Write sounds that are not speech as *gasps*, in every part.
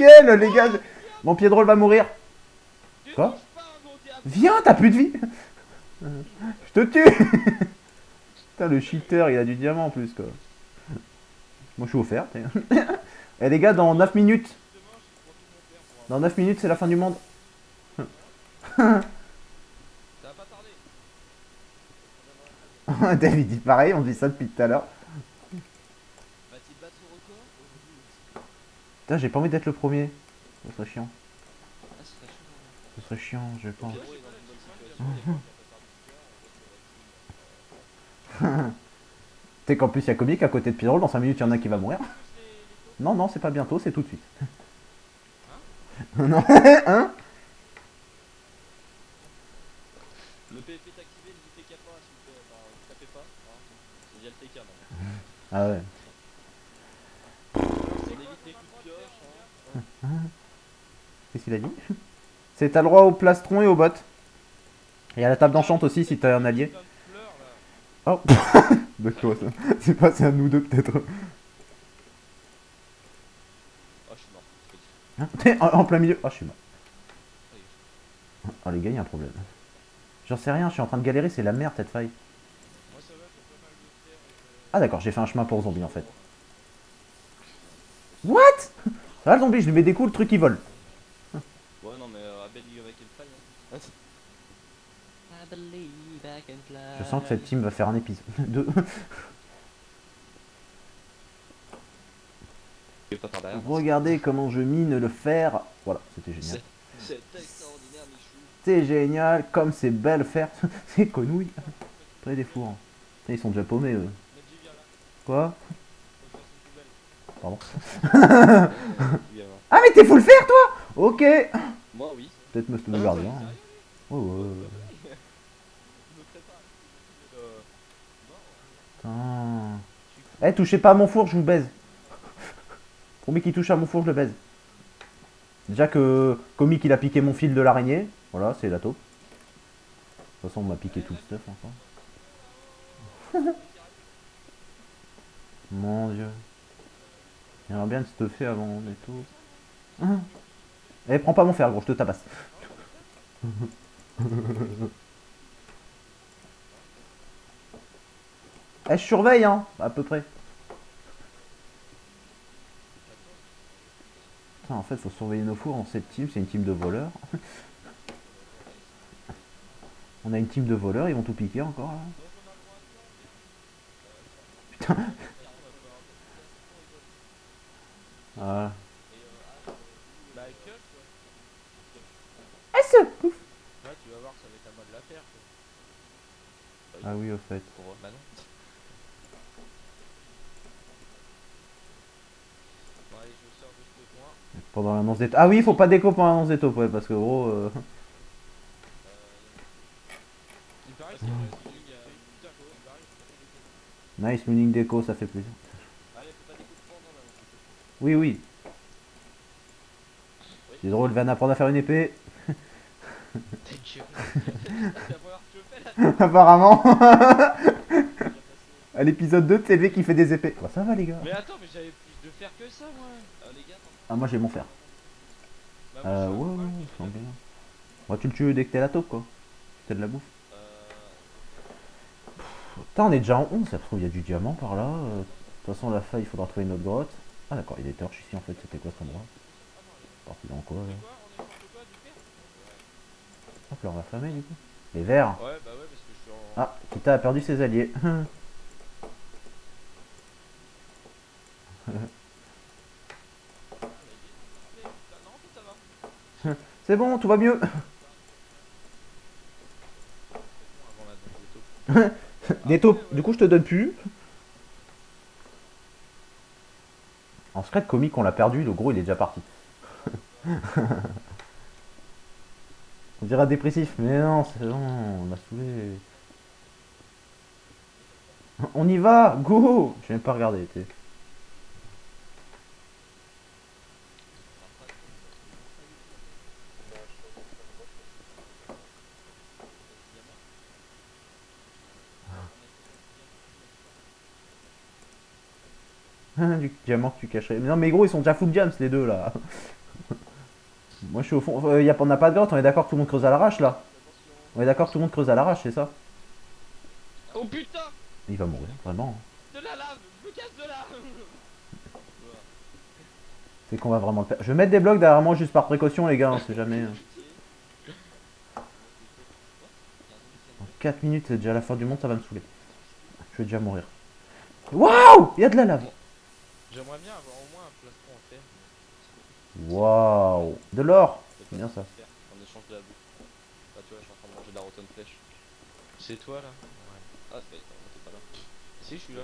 Les gars. Mon pied drôle va mourir. Quoi? Viens, t'as plus de vie. *laughs* Je te tue. *laughs* Putain, le cheater, il a du diamant en plus, quoi. Moi, je suis offert. *laughs* Eh, les gars, dans 9 minutes. Dans 9 minutes, c'est la fin du monde. David dit pareil, on dit ça depuis tout à l'heure. Putain, j'ai pas envie d'être le premier. Ce serait chiant. Ah, ce serait chiant, je pense. Le le Tu sais qu'en plus, il y a comique à côté de Pirol. Dans 5 minutes, il y en a qui va mourir. Taux Non, non, c'est pas bientôt, c'est tout de suite. *laughs* non, *laughs* hein Le PVP est activé, ne TK pas, s'il vous tapez pas. Hein. Il y a le TK maintenant. Ah ouais. On évite les coups de pioche. Hein. *laughs* Qu'est-ce qu'il a dit *laughs* C'est t'as le droit au plastron et au bot. Et à la table d'enchante aussi si t'as un allié. Oh De *laughs* quoi ça C'est passé à nous deux peut-être. Oh, je suis mort. Hein en, en plein milieu. Ah, je suis mort. Oh les gars, il y a un problème. J'en sais rien, je suis en train de galérer, c'est la merde cette faille. Pas Ah d'accord, j'ai fait un chemin pour zombie en fait. What? Ça va le zombie, je lui mets des coups, le truc il vole. je- Ouais, non, mais euh. Hein. I believe I can fly. Je sens que cette team va faire un épisode. *laughs* Deux. Derrière. Regardez comment je mine le fer. Voilà, c'était génial. C'est c'est extraordinaire, Michou. C'est génial, comme c'est belle faire. *laughs* c'est conouille. Près des fours. Putain, Ils sont déjà paumés eux. Quoi? Pardon. *laughs* Ah mais t'es full fer toi Ok Moi, oui. Peut-être me Ah, de gardien. sérieux Ouais ouais. ouais. Prépare. Euh, Putain. Eh touchez pas à mon four, je vous baise. Promis qu'il touche à mon four, je le baise. Déjà que Comic il a piqué mon fil de l'araignée. Voilà, c'est la taupe. De toute façon, on m'a piqué tout le stuff encore. *laughs* Mon dieu. J'aimerais bien te stuffer avant et tout. Eh, prends pas mon fer, gros, je te tabasse. Eh, je surveille, hein, à peu près. Putain, en fait, faut surveiller nos fours en cette team, c'est une team de voleurs. On a une team de voleurs, ils vont tout piquer encore là. Putain. Voilà. Bah, que, quoi. Ah, ce ouf. Là, tu vas voir, ça va être à moi de la faire. quoi. Ah oui, au fait. Pour... Bah non. Bon, allez, je sors Pendant l'annonce des Ah oui, faut pas déco pendant l'annonce des taupes, ouais, parce que gros. *laughs* euh, Il paraît qu'il y a une il des Nice, mooning déco, ça fait plaisir. Allez, faut pas pendant là. Oui, oui. C'est drôle, Van apprendre à faire une épée. *laughs* Apparemment. *laughs* À l'épisode 2, c'est lui qui fait des épées. Bah, ça va, les gars. Mais attends, mais j'avais plus de fer que ça, moi. Les gars, attends. Ah, moi j'ai mon fer. Bah, Euh, ouais, ouais, ouais, je- bien. Moi, tu le tues dès que t'es la taupe, quoi. T'as de la bouffe. Euh, Putain, on est déjà en 11, ça se trouve, il y a du diamant par là. euh, De toute façon, la faille, il faudra trouver une autre grotte. Ah, d'accord, il y a des torches ici, en fait, c'était quoi cet endroit? Parti dans quoi, là quoi On est sur quoi du fer Hop, là, on va flammer, du coup. Les verts. Ouais, bah ouais, parce que je suis en. Ah, Kita a perdu ses alliés. *laughs* C'est bon, tout va mieux. *laughs* Taupes, du coup, je te donne plus. En secret comique, on l'a perdu, le gros, il est déjà parti. *laughs* on dirait dépressif, mais non, c'est bon, on m'a saoulé. On y va, go Je même pas regardé, t'es. *laughs* du diamant que tu cacherais. Mais non, mais gros, ils sont déjà full jams les deux là. Moi je suis au fond. Euh, y a, on n'a pas de grotte, on est d'accord que tout le monde creuse à l'arrache là. On est d'accord que tout le monde creuse à l'arrache, c'est ça? Oh putain Il va mourir, vraiment. De la lave Je me casse de là *laughs* C'est qu'on va vraiment le faire. Je vais mettre des blocs derrière moi juste par précaution, les gars, on sait jamais. hein. En 4 minutes, c'est déjà la fin du monde, ça va me saouler. Je vais déjà mourir. Waouh Il y a de la lave J'aimerais bien avoir au moins un plastron en fer. Waouh De l'or C'est bien ça. En échange de la bouffe. Bah tu vois, je suis en train de manger de la rotten flèche. C'est toi là? Ouais. Ah, c'est t'es pas là. Si, je suis là.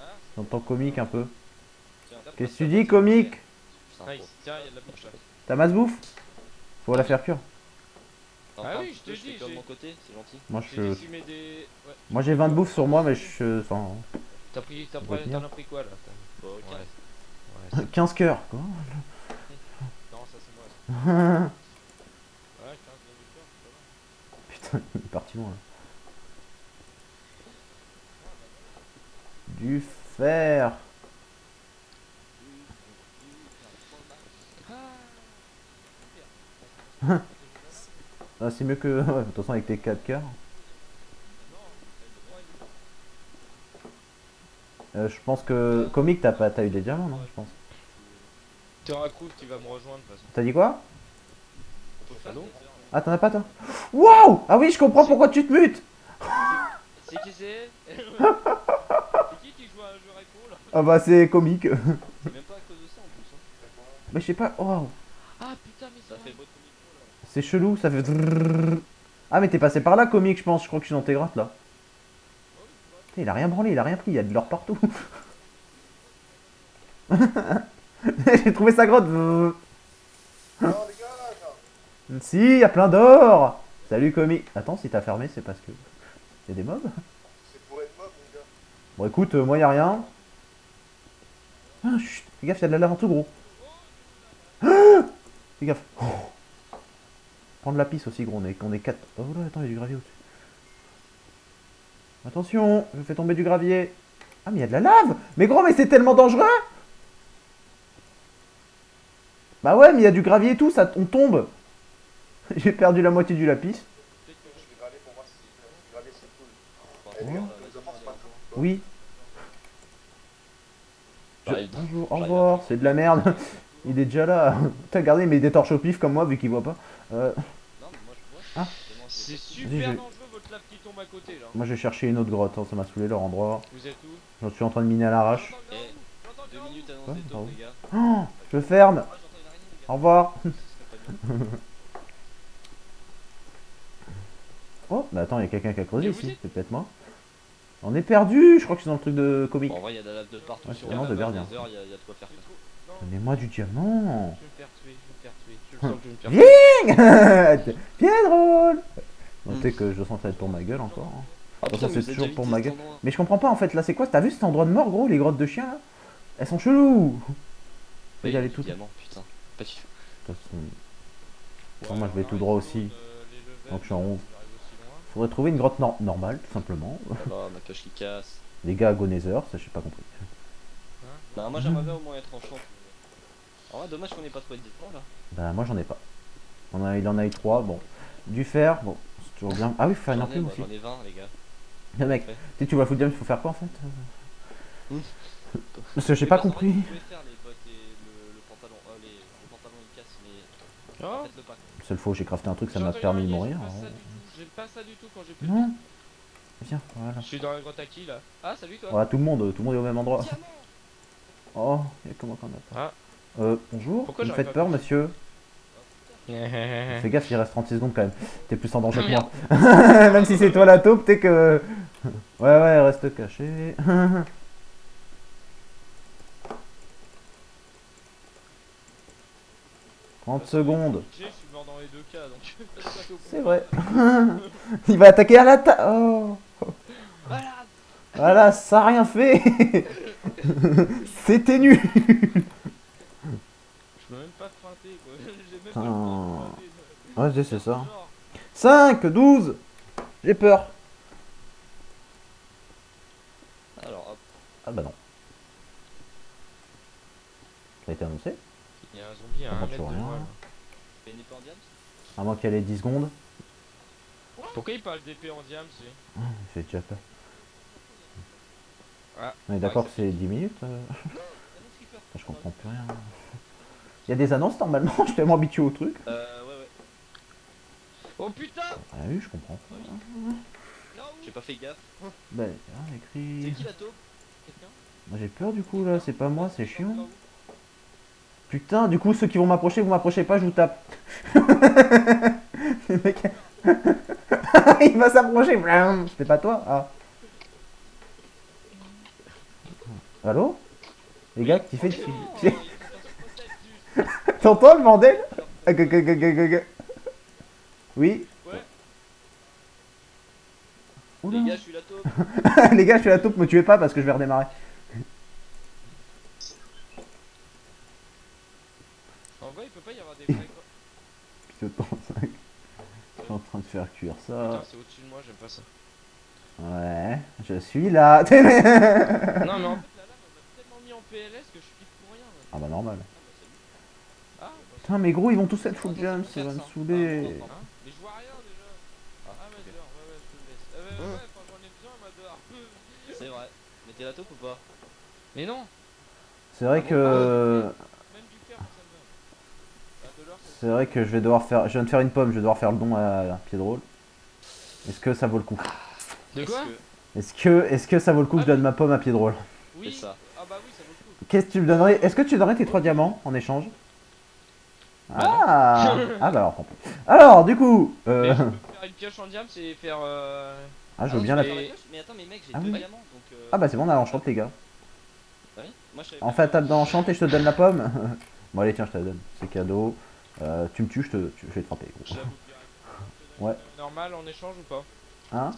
Ah, J'entends comique un peu. Qu'est-ce que tu dis, comique? nice. Tiens, il y a de la bouche là. T'as masse bouffe Faut la faire cuire. Ah oui, de je te dis, j'ai- mon côté, c'est gentil. Moi J'ai je. décimé des. Ouais. Moi j'ai 20 de bouffe sur moi, mais je. Enfin, T'as pris, t'as pris, t'en as pris quoi là? Ouais, 15 *laughs* cœurs. Quoi Non, ça c'est moi. ça. Ouais, 15 minutes, *laughs* Putain, il est parti loin là. Du fer. *laughs* Ah, c'est mieux que. De toute façon, avec tes 4 cœurs. Euh, je pense que. Comique, t'as pas... t'as eu des diamants, non Je pense. Cool, tu vas me rejoindre de toute façon. T'as dit quoi? Ah, t'en as pas toi? Waouh Ah oui, je comprends pourquoi tu te mutes C'est qui c'est? *laughs* C'est qui qui joue à un jeu rétro là? Ah bah, c'est comique. C'est même pas à cause de ça en plus. Hein. Mais je sais pas. Waouh Ah putain, mais Ça fait beau là. C'est chelou, ça fait. drrrr. Ah, mais t'es passé par là, comique, je pense. Je crois que je suis dans tes grottes là. Il a rien branlé, il a rien pris, il y a de l'or partout. *laughs* J'ai trouvé sa grotte. Non, dégage Si, il y a plein d'or. Salut, comique. Attends, si t'as fermé, c'est parce que. Y a des mobs C'est pour être mob, mon gars. Bon, écoute, euh, moi, y a rien. Ah, chut, fais gaffe, il y a de la lave en tout gros. Ah fais gaffe. Oh. Prendre la piste aussi, gros, on est, on est 4. Oh là, attends, il y a du gravier au-dessus. Attention, je fais tomber du gravier. Ah, mais il y a de la lave Mais gros, mais c'est tellement dangereux Bah ouais, mais il y a du gravier et tout, ça, on tombe. *laughs* J'ai perdu la moitié du lapis. Oui. Je-. Bonjour, au J'arrive. revoir, c'est de la merde. *laughs* Il est déjà là. *laughs* T'as regardé, il met des torches au pif comme moi, vu qu'il voit pas. Euh, Non, mais moi je vois. Ah. C'est super dangereux votre lave qui tombe à côté là. moi, j'ai cherché une autre grotte, hein, ça m'a saoulé leur endroit. Vous êtes où? J'en suis en train de miner à l'arrache. Eh, Deux minutes avant Ouais, les gars. Oh, je ferme. Au revoir. *laughs* Oh, mais attends, il y a quelqu'un qui a creusé ici. C'est peut-être moi. On est perdu. Je crois que suis dans le truc de comique. Bon, en vrai, il y a de la lave de partout Ouais, sur c'est la de gardien. Il y, a- il y a de quoi faire. Donnez-moi du diamant. je vais me faire tuer, je vais me faire tuer. Je le sens que je vais me faire tuer. *laughs* Bien drôle. Notez que je sens que ça va être pour ma gueule encore. hein. Ah, ça, c'est toujours pour ma gueule. Mais je comprends pas en fait, là c'est quoi T'as vu cet endroit de mort gros, les grottes de chiens là? Elles sont cheloues Faut y aller tout. diamant, putain. Pas du tout. De toute façon, Ouais, moi, je vais tout droit aussi. levels, Donc, je suis en loin. faudrait trouver une grotte nor- normale, tout simplement. Là-bas, ma coche qui casse. Les gars à Gonether, ça j'ai pas compris. Non, moi j'aimerais bien au moins être en champ. En vrai, dommage qu'on ait pas trouvé de diamant là. Bah moi j'en ai pas. On a, il en a eu trois, bon. Du fer, bon, c'est toujours bien. Ah oui, faut faire une enclume aussi. J'en ai 20, les gars. Le mec, Ouais. tu vois foot game, il faut faire quoi en fait? Parce que j'ai pas compris pouvez faire les bottes et le, le pantalon. Euh, les, le pantalon il casse, mais Oh. Seule fois où j'ai crafté un truc, ça m'a permis de mourir. J'aime pas ça du tout, J'aime pas ça du tout quand j'ai plus de Non Viens, voilà. Je suis dans la grotte à qui là Ah, salut toi Voilà, tout le monde, tout le monde est au même endroit. Diamant Oh, et comment qu'on a pas Ah. Euh, bonjour, Pourquoi vous me faites peur monsieur *laughs* Fais gaffe, il reste 36 secondes quand même. T'es plus en danger que moi. *laughs* même si c'est toi la taupe, t'es que... Ouais, ouais, reste caché. *laughs* 30 secondes. *laughs* C'est vrai. *laughs* Il va attaquer à la ta... Oh. Voilà. voilà, ça a rien fait. *laughs* C'était nul. Je peux même pas quoi. Même Ouais, c'est ça. 5, 12. J'ai peur. Alors, hop. Ah bah non. Ça a été annoncé à un marche mètre de rien. À moins qu'il y ait les 10 secondes. Pourquoi il parle d'épée en diam c'est *laughs* C'est déjà pas. Ah, On est d'accord que c'est 10 minutes euh. *laughs* Je comprends plus rien. Il y a des annonces normalement, *laughs* je suis tellement habitué au truc. Euh, ouais, ouais. Oh putain Ah oui, je comprends J'ai pas fait gaffe. Bah, ah, C'est écrit. qui la taupe? Quelqu'un? Moi j'ai peur du coup là, c'est pas moi, c'est chiant. Putain, du coup, ceux qui vont m'approcher, vous m'approchez pas, je vous tape. *laughs* Le mec. *laughs* Il va s'approcher. C'était pas toi Ah. Allô? Les gars, qui fait. *laughs* T'entends le gue. Oui. Les gars, je suis la taupe. Les gars, je suis la taupe, me tuez pas parce que je vais redémarrer. En vrai, il peut pas y avoir des vrais quoi. Pilote 35. Je suis en train de faire cuire c'est au-dessus de moi, j'aime pas ça. Ouais, je suis là. *laughs* non, m'a tellement mis en PLS que je kiffe pour rien. ah bah normal. Ah, bah. Ah, bah, Putain, mais gros, ils vont tous être full jump, ça va me saouler. Hein Mais je vois rien déjà. Ah, mais dehors, ouais, ouais, je te le laisse. Euh, ouais, ouais, quand j'en ai besoin, m'a dehors. *laughs* C'est vrai. Mais t'es la taupe ou pas? Mais non, C'est vrai que. même du cœur, ça me va. De l'or, c'est- C'est vrai que je vais devoir faire. Je viens de faire une pomme, je vais devoir faire le don à, à pied drôle. Est-ce que ça vaut le coup De Est-ce quoi que- Est-ce que, est que ça vaut le coup que je donne ma pomme à pied drôle Oui. C'est ça. Ah, bah oui, ça vaut le coup. Qu'est-ce que tu me donnerais Est-ce que tu donnerais tes trois diamants en échange Ah *laughs* Ah bah alors, tant pis. Alors, du coup. Mais Euh... je peux *laughs* faire une pioche en diam, c'est faire. Euh... Ah, je veux Ah, bien la. pioche Mais attends, mais mec, j'ai Ah deux oui. diamants donc. euh, Ah bah c'est bon, on a enchante les gars. ouais. Moi, je savais En fait, tape dans enchante et je te donne la pomme. *laughs* bon, allez, tiens, je te la donne. C'est cadeau. Euh, tu me tues, je, te... je vais te frapper. Gros. La. Ouais. Normal en échange ou pas Hein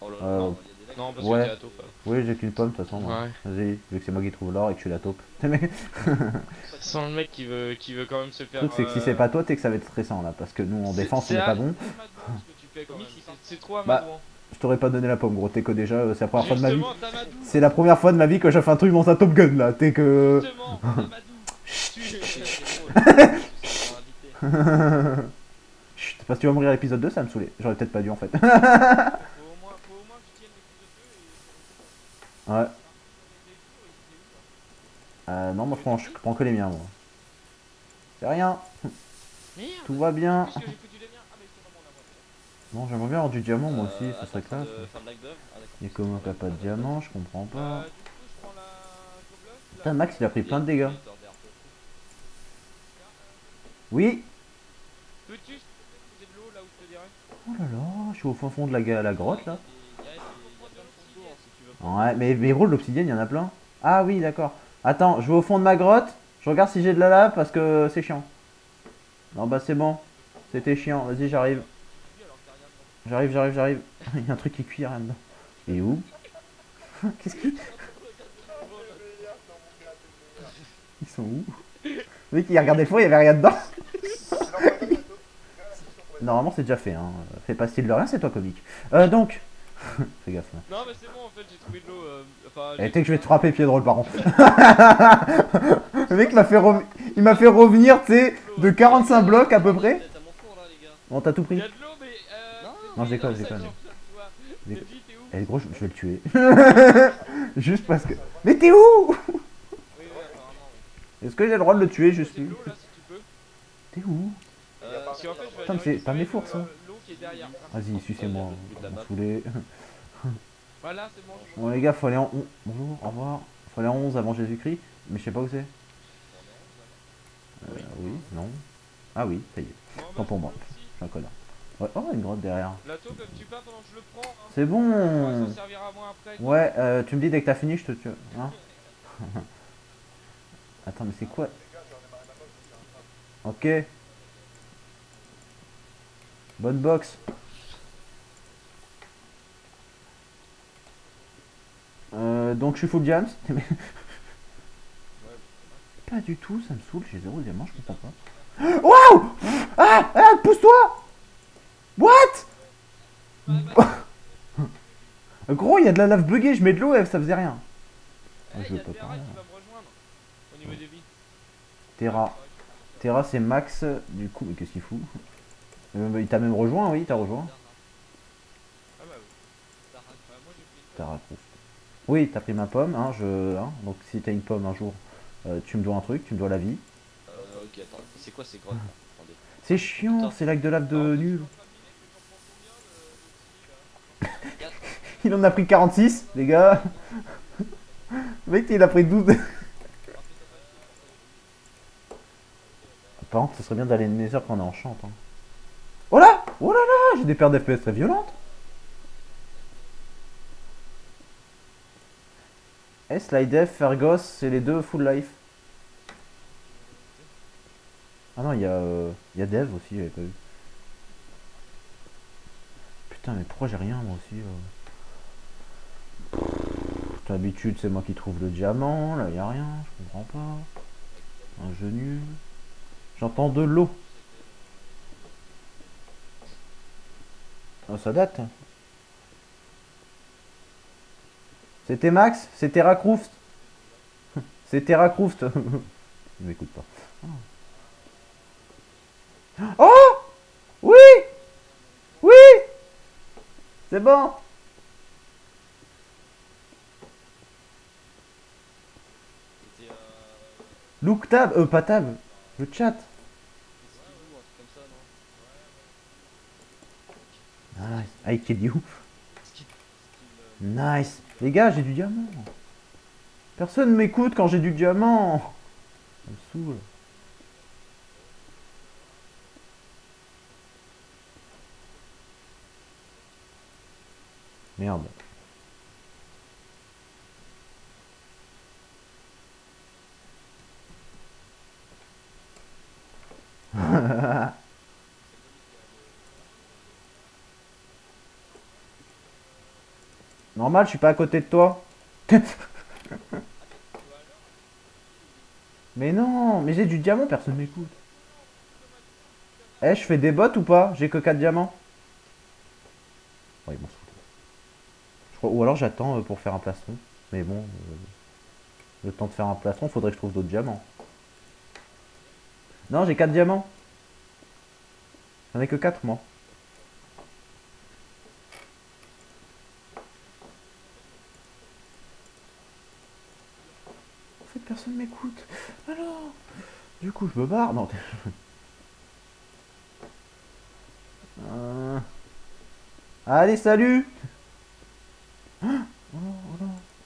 Oh là là, Euh, non, y a des lags. Non, parce Ouais. que t'es à taupe. Oui, j'ai qu'une pomme de toute façon. moi. Ouais. Vas-y, vu que c'est moi qui trouve l'or et que je suis la taupe. Le Sans le mec qui veut, qui veut quand même se faire. truc, c'est que si euh, c'est pas toi, t'es que ça va être stressant là. Parce que nous, en défense, on c'est pas bon. c'est amadouant trop Bah, amadouant. Je t'aurais pas donné la pomme, gros. T'es que déjà, euh, c'est la première fois de ma vie. C'est la première fois de ma vie que je fais un truc dans un Top Gun là. T'es que. Justement, Chut, parce que tu vas mourir à l'épisode 2, ça va me saouler. J'aurais peut-être pas dû en fait. Faut au moins, faut au moins que tu tiennes l'épisode 2 et. ouais. Euh, non, moi je prends, je prends que les miens, moi. C'est rien, Merde tout va bien. Ah, mais Non, j'aimerais bien avoir du diamant moi aussi, Euh, ça serait classe. Ah. Et comment t'as pas de diamant, je comprends Euh, pas. du coup, je prends la Goblof. Putain, Max il a pris plein de dégâts. Oui Peux-tu, s'il te plaît, poser de l'eau là où je te dirais Oh là là, je suis au fin fond de la, la grotte là. Ouais, mais mes rôles d'obsidienne, il y en a plein. Ah oui, d'accord. Attends, je vais au fond de ma grotte, je regarde si j'ai de la lave parce que c'est chiant. Non, bah c'est bon. C'était chiant, vas-y, j'arrive. J'arrive, j'arrive, j'arrive. *laughs* Il y a un truc qui cuit, rien dedans. Et où? *laughs* Qu'est-ce qu'ils Ils sont où? Le mec, il a regardé le fond, il y avait rien dedans. Normalement, c'est déjà fait. Hein. Fais pas style de rien, c'est toi comique. Euh, donc. *laughs* Fais gaffe. Là. Non, mais c'est bon, en fait, j'ai trouvé de l'eau. Euh, enfin, Eh, t'es que je vais te frapper pied drôle par contre. *laughs* le mec m'a fait, il m'a fait revenir, tu sais, de 45 blocs à peu près. T'as mon four là, les gars. Bon, t'as tout Il y pris. a de l'eau, mais. Euh, Non, Non, je déconne, je déconne. Eh gros, je, je vais le tuer. *laughs* juste parce que. Mais t'es où? Est-ce que j'ai le droit de le tuer juste. T'es où? Putain, mais c'est récupérer pas mes fours, ça. Vas-y, sucez-moi. Vous. Voilà, c'est bon. je- Bon les gars, faut aller en on- Bonjour, au revoir. Faut aller en 11 avant Jésus-Christ, mais je sais pas où c'est. Euh, oui, non. Ah oui, ça y est, Tant bah, pour moi. aussi. je suis un connard. Ouais, oh, une grotte derrière. Hein. C'est bon moi. Ouais, euh, tu me dis dès que t'as fini, je te tue. Hein *laughs* Attends, mais c'est quoi? Ok. Bonne box. Euh, donc je suis full jams. *laughs* pas du tout, ça me saoule, j'ai zéro diamant, je comprends pas. *gasps* Waouh Ah Ah Pousse-toi What *laughs* Gros, il y a de la lave buggée, je mets de l'eau et ça faisait rien. Eh, Ah, je veux pas Vera parler. qui va me rejoindre au niveau des vies. Terra. Terra, c'est Max. Du coup, mais qu'est-ce qu'il fout? Il t'a même rejoint, oui, t'as rejoint. Ah bah oui. J'ai pris. Oui, t'as pris ma pomme, hein, je... hein, donc si t'as une pomme un jour, euh, tu me dois un truc, tu me dois la vie. Euh, ok, attends. C'est quoi ces grottes. C'est chiant, c'est lac de lave de nul. là *laughs* Il en a pris 46, les gars. Le mec, il a pris 12. *laughs* Par contre, ce serait bien d'aller Nether quand on est en chante. Hein. Oh là là J'ai des pertes d'FPS très violentes. S, Life, Fergos, c'est les deux full life. Ah non, il y, a, euh, y a Dev aussi, j'avais pas vu. Putain, mais pourquoi j'ai rien moi aussi euh D'habitude, c'est moi qui trouve le diamant. Là, il a rien, je comprends pas. Un jeu nul. J'entends de l'eau. Oh, ça date. C'était Max C'est Terracroust *laughs* C'est Terracroust *laughs* Il m'écoute pas. Oh Oui Oui C'est bon C'était. Look tab, euh pas tab, le chat. Skidoo, un truc comme ça, non Nice. I kill you. Nice. Les gars, j'ai du diamant. Personne m'écoute quand j'ai du diamant. Ça me saoule. Merde. Normal, je suis pas à côté de toi. *laughs* mais non, mais j'ai du diamant, personne m'écoute. Eh, je fais des bottes ou pas? J'ai que 4 diamants. Ouais, bon, je crois- Ou alors j'attends euh, pour faire un plastron. Mais bon, euh, le temps de faire un plastron, faudrait que je trouve d'autres diamants. Non, j'ai 4 diamants. J'en ai que 4 moi. Personne m'écoute. Alors, du coup, je me barre. Non. Euh. Allez, salut. Oh, oh.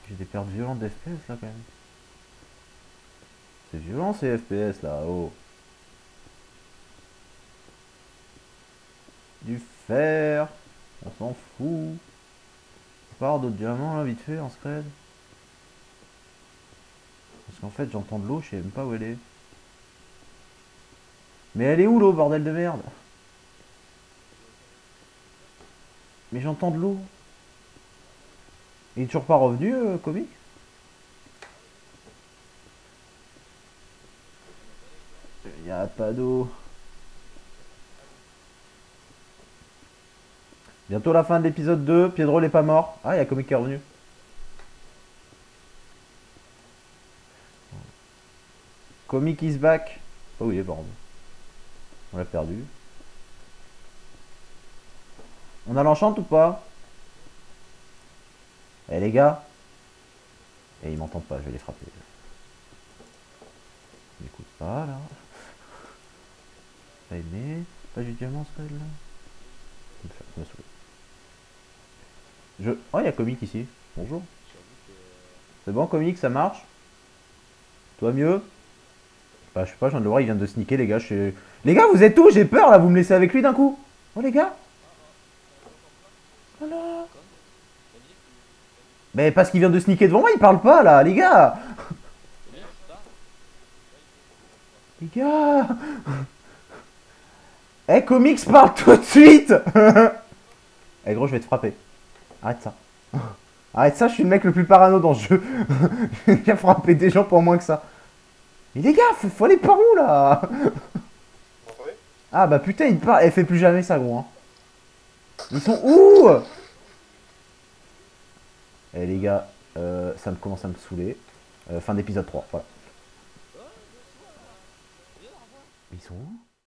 J'ai des pertes violentes d'FPS là quand même. C'est violent ces FPS là. Oh. Du fer. On s'en fout. On part d'autres diamants là vite fait en scred. Parce qu'en fait j'entends de l'eau, je sais même pas où elle est. Mais elle est où l'eau, bordel de merde? Mais j'entends de l'eau. Il est toujours pas revenu, euh, comique Il a pas d'eau. Bientôt la fin de l'épisode 2, Piedro n'est pas mort. Ah, il y a comique qui est revenu. Comic is back. Oh oui, pardon. On l'a perdu. On a l'enchante ou pas? Eh les gars Et ils m'entendent pas, je vais les frapper. Ils m'écoutent pas là. Pas aimé. Pas du diamant ce là. Ça. Je... Oh, il y a Comic ici. Bonjour. C'est bon, Comic, ça marche? Toi mieux? Bah, je sais pas, je viens de le voir, il vient de sneaker, les gars. Les gars, vous êtes où? J'ai peur là, vous me laissez avec lui d'un coup. Oh, les gars. Mais parce qu'il vient de sneaker devant moi, il parle pas là, les gars Les gars Eh, Comics, parle tout de suite *laughs* Eh, gros, je vais te frapper. Arrête ça. Arrête ça, je suis le mec le plus parano dans ce jeu. *laughs* J'ai frappé des gens pour moins que ça. Mais les gars, faut, faut aller par où là Ah bah putain, il part. Elle fait plus jamais ça, gros. hein. Ils sont où? Eh les gars, euh, ça me commence à me saouler. Euh, fin d'épisode 3, voilà. Ils sont où?